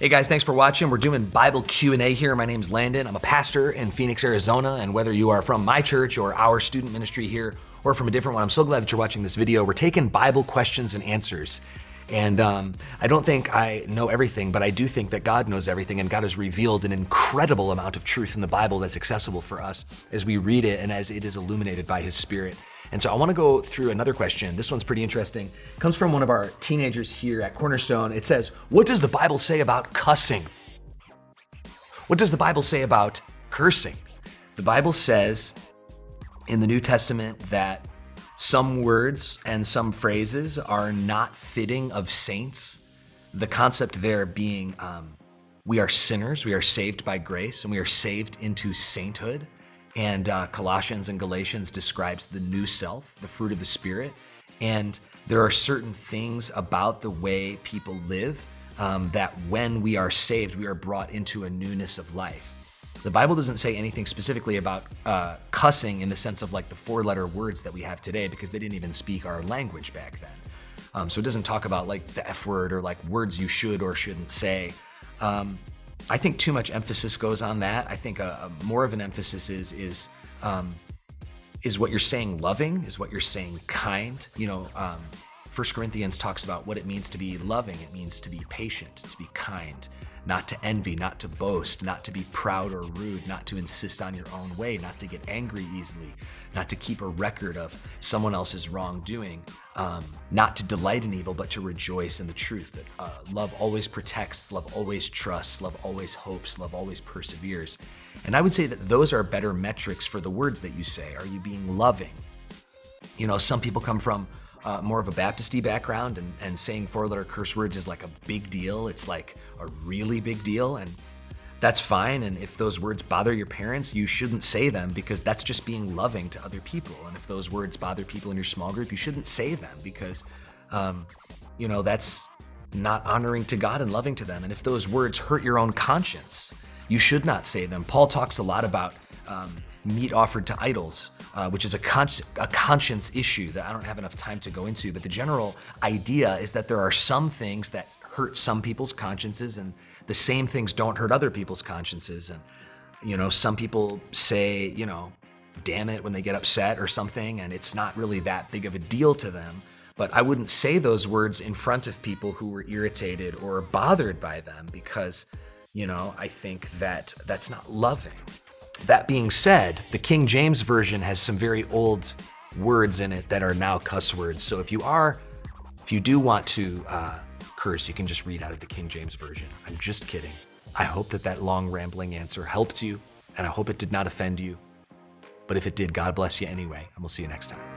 Hey guys, thanks for watching. We're doing Bible Q&A here. My name's Landon. I'm a pastor in Phoenix, Arizona, and whether you are from my church or our student ministry here or from a different one, I'm so glad that you're watching this video. We're taking Bible questions and answers. And um, I don't think I know everything, but I do think that God knows everything, and God has revealed an incredible amount of truth in the Bible that's accessible for us as we read it and as it is illuminated by His Spirit. And so I want to go through another question. This one's pretty interesting. It comes from one of our teenagers here at Cornerstone. It says, What does the Bible say about cussing? What does the Bible say about cursing? The Bible says in the New Testament that some words and some phrases are not fitting of saints. The concept there being um, we are sinners, we are saved by grace, and we are saved into sainthood. And uh, Colossians and Galatians describes the new self, the fruit of the Spirit. And there are certain things about the way people live um, that when we are saved, we are brought into a newness of life. The Bible doesn't say anything specifically about uh, cussing in the sense of like the four letter words that we have today because they didn't even speak our language back then. Um, so it doesn't talk about like the F word or like words you should or shouldn't say. Um, I think too much emphasis goes on that. I think a, a more of an emphasis is is um, is what you're saying loving, is what you're saying kind. You know, um, First Corinthians talks about what it means to be loving. It means to be patient, to be kind, not to envy, not to boast, not to be proud or rude, not to insist on your own way, not to get angry easily, not to keep a record of someone else's wrongdoing, um, not to delight in evil, but to rejoice in the truth. That uh, love always protects, love always trusts, love always hopes, love always perseveres. And I would say that those are better metrics for the words that you say. Are you being loving? You know, some people come from uh, more of a Baptisty background, and, and saying four-letter curse words is like a big deal. It's like a really big deal, and that's fine. And if those words bother your parents, you shouldn't say them because that's just being loving to other people. And if those words bother people in your small group, you shouldn't say them because, um, you know, that's not honoring to God and loving to them. And if those words hurt your own conscience, you should not say them. Paul talks a lot about um, meat offered to idols, uh, which is a, con- a conscience issue that I don't have enough time to go into. But the general idea is that there are some things that hurt some people's consciences, and the same things don't hurt other people's consciences. And, you know, some people say, you know, damn it when they get upset or something, and it's not really that big of a deal to them. But I wouldn't say those words in front of people who were irritated or bothered by them because, you know, I think that that's not loving. That being said, the King James Version has some very old words in it that are now cuss words. So if you are, if you do want to uh, curse, you can just read out of the King James Version. I'm just kidding. I hope that that long rambling answer helped you, and I hope it did not offend you. But if it did, God bless you anyway, and we'll see you next time.